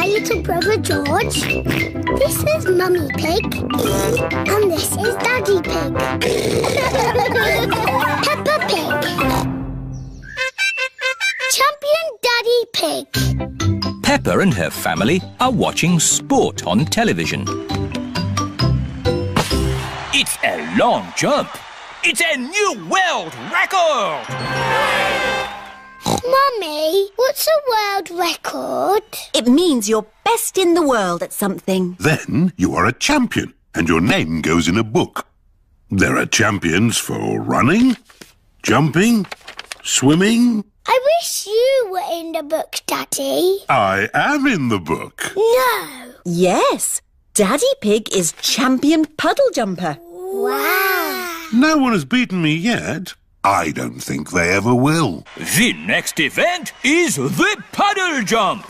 my little brother George. This is Mummy Pig. And this is Daddy Pig. Peppa Pig. Champion Daddy Pig. Peppa and her family are watching sport on television. It's a long jump. It's a new world record! Mummy, what's a world record? It means you're best in the world at something. Then you are a champion, and your name goes in a book. There are champions for running, jumping, swimming. I wish you were in the book, Daddy. I am in the book. No. Yes, Daddy Pig is champion puddle jumper. Wow. No one has beaten me yet. I don't think they ever will. The next event is the puddle jump.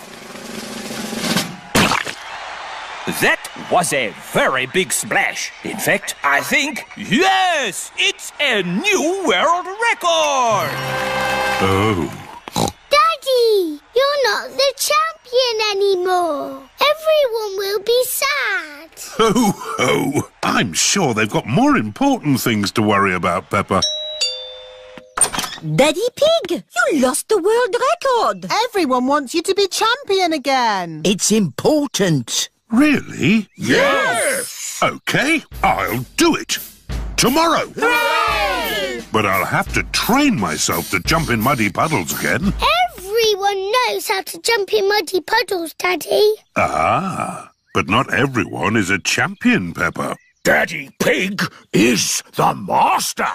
That was a very big splash. In fact, I think, yes, it's a new world record. Oh. Daddy, you're not the champion anymore. Everyone will be sad. Ho, ho! I'm sure they've got more important things to worry about, Peppa. Daddy Pig, you lost the world record. Everyone wants you to be champion again. It's important. Really? Yes! OK, I'll do it. Tomorrow. Hooray! But I'll have to train myself to jump in muddy puddles again. Everyone knows how to jump in muddy puddles, Daddy. Ah, but not everyone is a champion, Peppa. Daddy Pig is the master.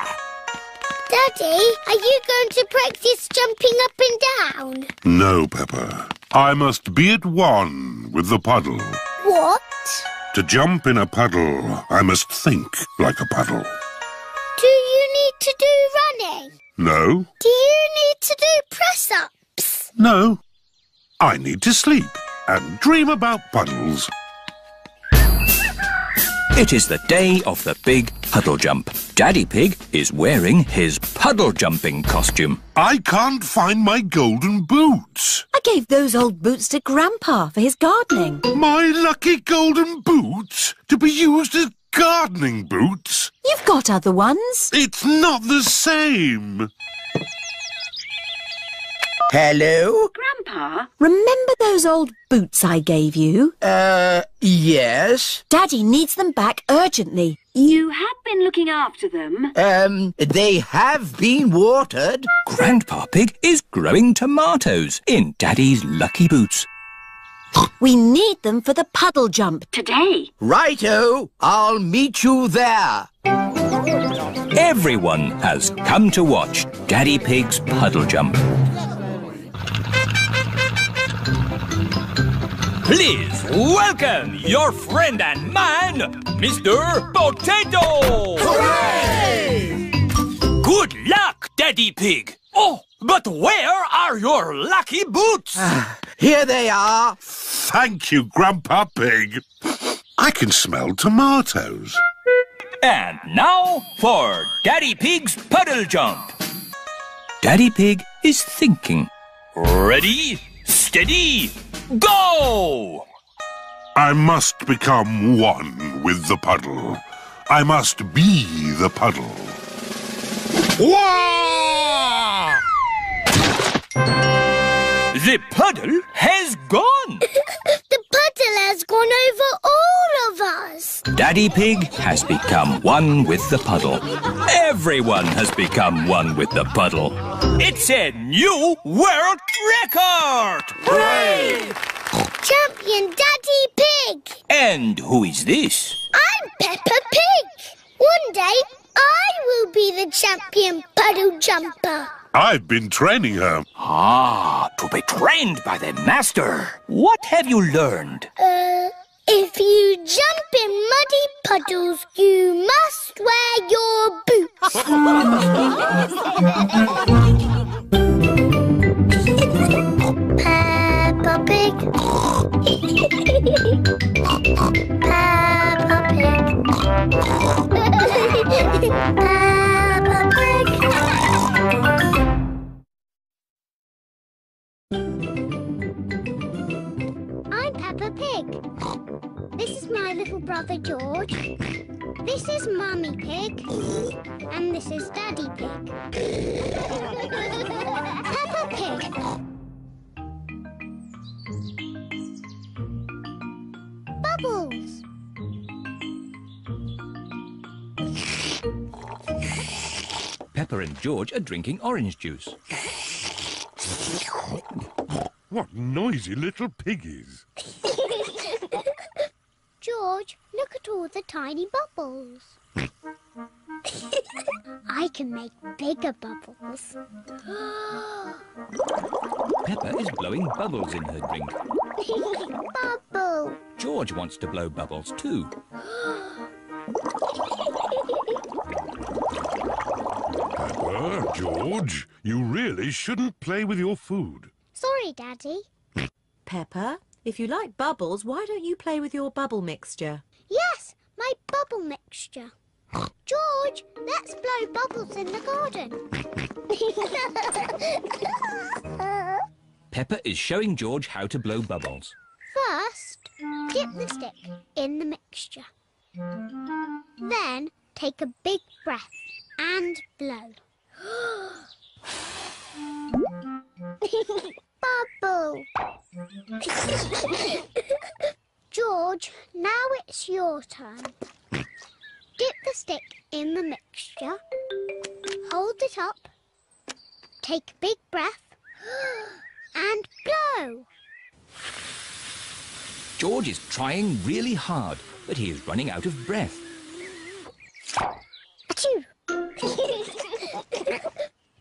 Daddy, are you going to practice jumping up and down? No, Peppa. I must be at one with the puddle. What? To jump in a puddle, I must think like a puddle. Do you need to do running? No, Do you need to do press-ups? no. I need to sleep and dream about puddles. It is the day of the big puddle jump. Daddy Pig is wearing his puddle jumping costume. I can't find my golden boots. I gave those old boots to Grandpa for his gardening. My lucky golden boots to be used as gardening boots. You've got other ones. It's not the same. Hello? Grandpa? Remember those old boots I gave you? Uh, yes. Daddy needs them back urgently. You have been looking after them. Um, they have been watered. Grandpa Pig is growing tomatoes in Daddy's lucky boots. We need them for the puddle jump. Today. Righto, I'll meet you there. Everyone has come to watch Daddy Pig's puddle jump. Please welcome your friend and mine, Mr. Potato! Hooray! Good luck, Daddy Pig! Oh, but where are your lucky boots? Ah, here they are. Thank you, Grandpa Pig. I can smell tomatoes. And now for Daddy Pig's puddle jump. Daddy Pig is thinking. Ready, steady, go! I must become one with the puddle. I must be the puddle. Wah! The puddle has gone. the puddle has gone over all of us. Daddy Pig has become one with the puddle. Everyone has become one with the puddle. It's a new world record! Hooray! Champion Daddy Pig. And who is this? I'm Peppa Pig. One day I will be the champion puddle jumper. I've been training her. Ah, to be trained by the master. What have you learned? Uh, if you jump in muddy puddles, you must wear your boots. I'm little Brother George. This is Mummy Pig. And this is Daddy Pig. Peppa Pig. Bubbles. Peppa and George are drinking orange juice. What noisy little piggies. George, look at all the tiny bubbles. I can make bigger bubbles. Peppa is blowing bubbles in her drink. Bubble. George wants to blow bubbles too. Peppa, George, you really shouldn't play with your food. Sorry, Daddy. Peppa, if you like bubbles, why don't you play with your bubble mixture? Yes, my bubble mixture. George, let's blow bubbles in the garden. Peppa is showing George how to blow bubbles. First, dip the stick in the mixture. Then, take a big breath and blow. George, now it's your turn. Dip the stick in the mixture. Hold it up. Take a big breath. And blow. George is trying really hard, but he is running out of breath.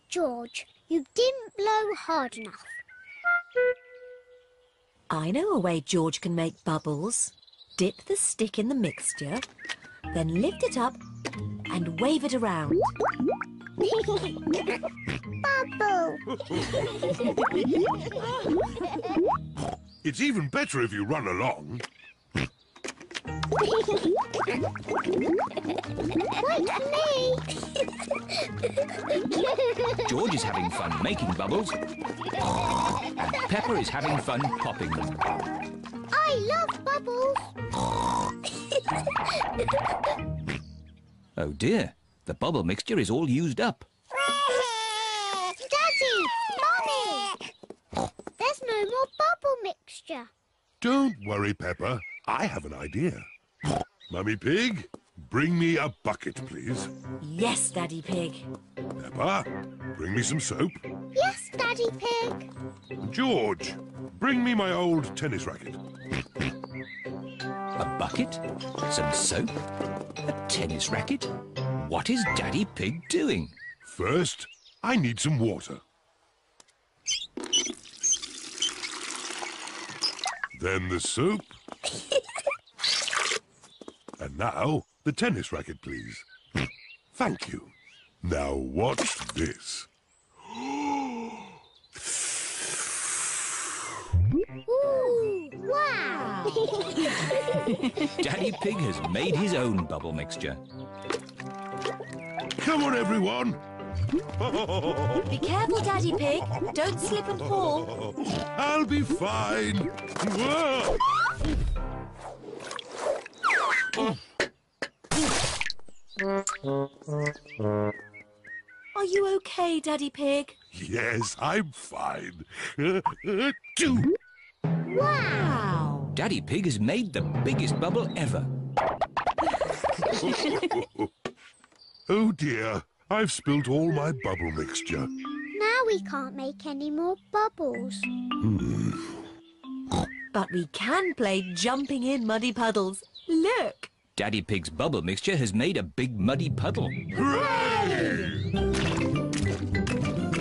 George, you didn't blow hard enough. I know a way George can make bubbles. Dip the stick in the mixture, then lift it up and wave it around. Bubble! It's even better if you run along. Wait for me! George is having fun making bubbles, and Peppa is having fun popping them. I love bubbles! Oh dear, the bubble mixture is all used up. Daddy! Mommy! There's no more bubble mixture. Don't worry, Peppa. I have an idea. Mummy Pig, bring me a bucket, please. Yes, Daddy Pig. Peppa, bring me some soap. Yes, Daddy Pig. George, bring me my old tennis racket. A bucket, some soap, a tennis racket. What is Daddy Pig doing? First, I need some water. Then the soap. and now, the tennis racket, please. Thank you. Now watch this. Daddy Pig has made his own bubble mixture. Come on, everyone. Be careful, Daddy Pig. Don't slip and fall. I'll be fine. Whoa! Are you okay, Daddy Pig? Yes, I'm fine. Two. Wow. Daddy Pig has made the biggest bubble ever. Oh dear, I've spilt all my bubble mixture. now we can't make any more bubbles. But we can play jumping in muddy puddles. Look. Daddy Pig's bubble mixture has made a big muddy puddle.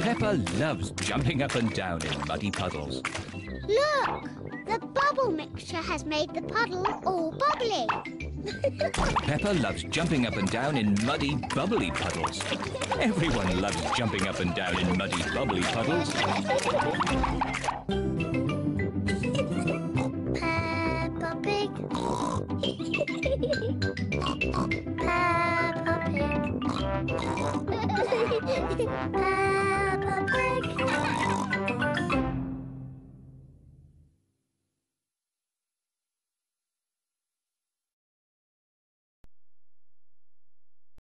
Peppa loves jumping up and down in muddy puddles. Look! The bubble mixture has made the puddle all bubbly. Peppa loves jumping up and down in muddy, bubbly puddles. Everyone loves jumping up and down in muddy, bubbly puddles. Peppa Pig. Peppa Pig. Peppa